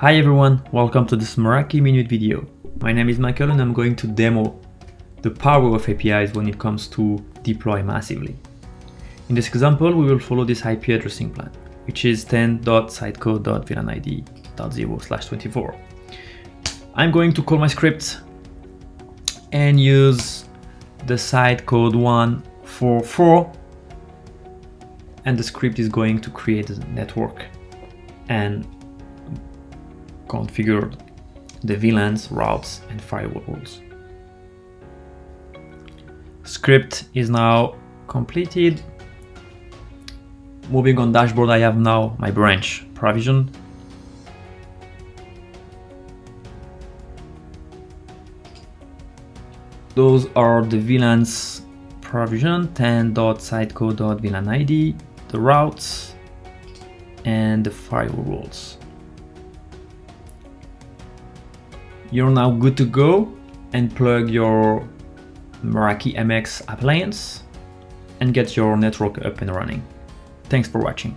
Hi everyone, welcome to this Meraki Minute video. My name is Mikael and I'm going to demo the power of APIs when it comes to deploy massively. In this example, we will follow this IP addressing plan, which is 10.sitecode.vlanid.0/24. I'm going to call my script and use the site code 144 and the script is going to create a network and configure the VLANs, routes, and firewalls. Script is now completed. Moving on dashboard, I have now my branch provision. Those are the VLANs provision 10.sitecode.vlanid, the routes, and the firewalls. You're now good to go and plug your Meraki MX appliance and get your network up and running. Thanks for watching.